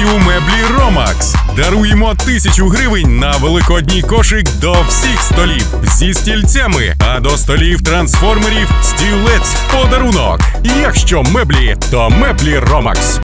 знижки у меблі Ромакс. Даруємо тисячу гривень на великодній кошик до всіх столів зі стільцями, а до столів трансформерів стілець в подарунок. Якщо меблі, то меблі Ромакс.